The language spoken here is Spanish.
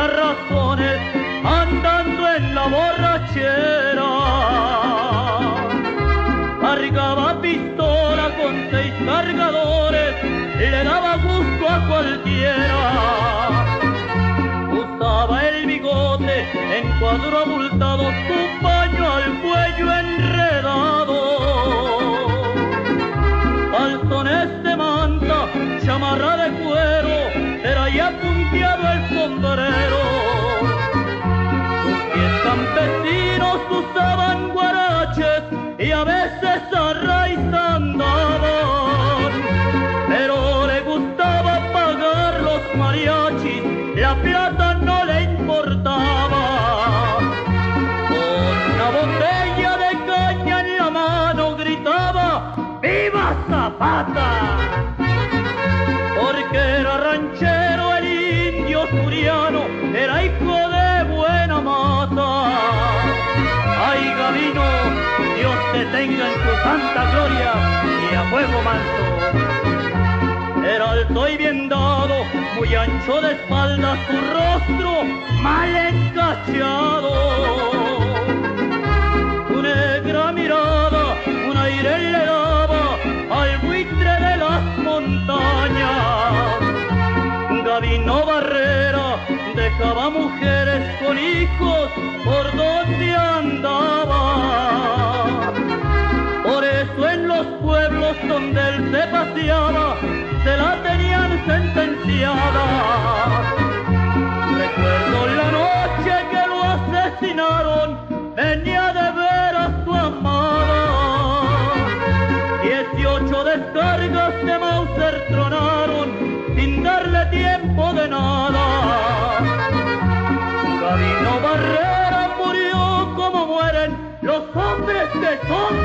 a raspones andando en la borrachera. Cargaba pistola con seis cargadores, y le daba gusto a cualquiera. Usaba el bigote en cuadro abultado, su paño al cuello enredado. Calzones de manta, chamarra de cuero a veces a raíz andaban. Pero le gustaba pagar los mariachis, la plata no le importaba. Con una botella de caña en la mano gritaba, ¡Viva Zapata! Porque era ranchero el indio suriano, era hijo de buena mata. Ay, Gavino, Dios te tenga en su santa gloria y a fuego manso. Era alto y bien dado, muy ancho de espalda, su rostro mal encachado. Su negra mirada, un aire le daba al buitre de las montañas. Gavino Barrera dejaba mujeres con hijos por donde andaba. Se la tenían sentenciada. Recuerdo la noche que lo asesinaron, venía de ver a su amada. Dieciocho descargas de Mauser tronaron sin darle tiempo de nada. Gabino Barrera murió como mueren los hombres que son.